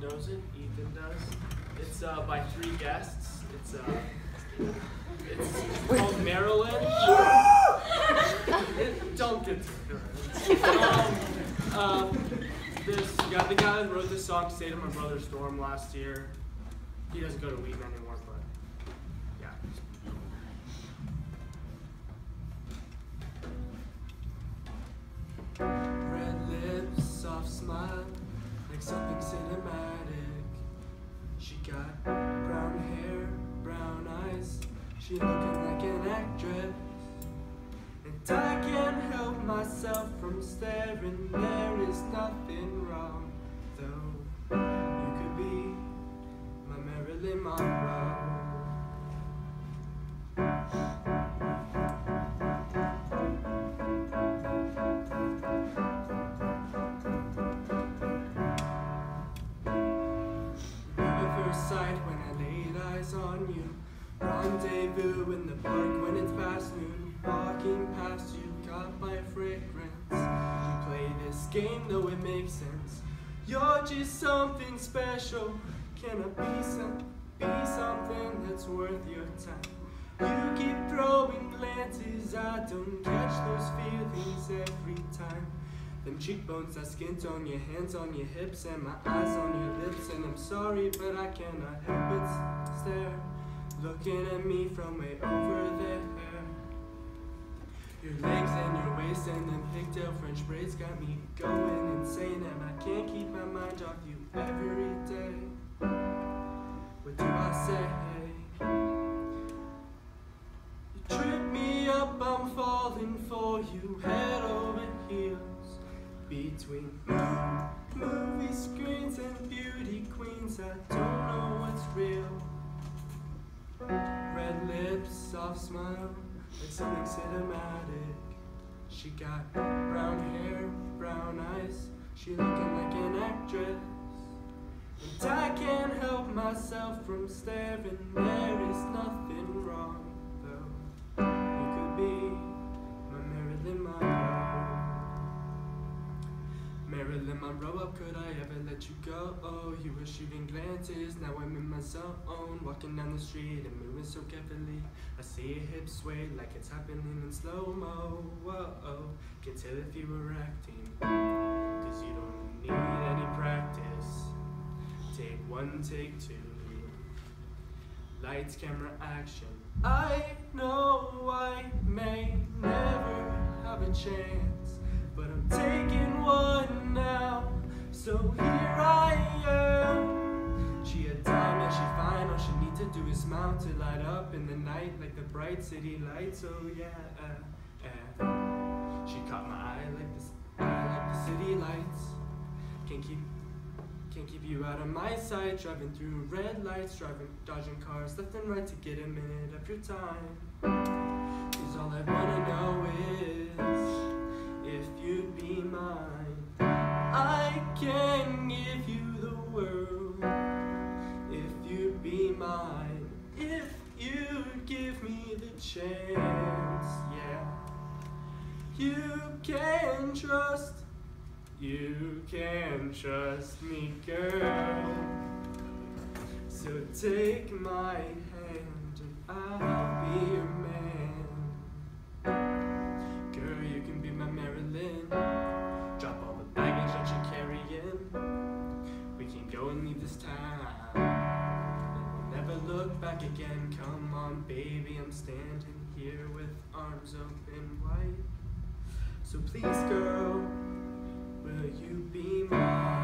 knows it. Ethan does. It's uh, by three guests. It's uh, it's called Marilyn. it, don't get to um, um, this guy, the guy that wrote this song stayed at my brother's dorm last year. He doesn't go to Wheaton anymore, but yeah. Red lips, soft smile, like something cinematic. Got brown hair, brown eyes, she looking like an actress. And I can't help myself from staring, there is nothing wrong, though. You could be my Marilyn Monroe. On you. Rendezvous in the park when it's past noon. Walking past you, got my fragrance. You play this game though it makes sense. You're just something special. Can I be some, be something that's worth your time? You keep throwing glances, I don't catch those feelings. Them cheekbones, that skin on your hands on your hips, and my eyes on your lips. And I'm sorry, but I cannot help but stare, looking at me from way over there. Your legs and your waist and them pigtail French braids got me going insane, and I can't keep my mind off you every day. What do I say? You trip me up, I'm falling for you. Between movie screens and beauty queens, I don't know what's real. Red lips, soft smile, like something cinematic. She got brown hair, brown eyes, she looking like an actress. And I can't help myself from staring, there is nothing Monroe, how could I ever let you go? Oh, you were shooting glances, now I'm in my zone. Walking down the street and moving so carefully. I see your hips sway like it's happening in slow mo. Whoa, oh, can tell if you were acting. Cause you don't need any practice. Take one, take two. Lights, camera, action. I know I may never have a chance, but I'm taking one now. So here I am. She a diamond, she fine. All she need to do is smile to light up in the night like the bright city lights. Oh yeah. Uh, uh. She caught my eye like this, eye like the city lights. Can't keep can't keep you out of my sight. Driving through red lights, driving, dodging cars left and right to get a minute of your time. Cause all I wanna know is chance, yeah. You can trust. You can trust me, girl. So take my hand and I'll be your man. Girl, you can be my Marilyn. Drop all the baggage that you're carrying. We can go and leave this town. Never look back again. Come on, baby, I'm standing here with arms open wide. So please, girl. Will you be mine?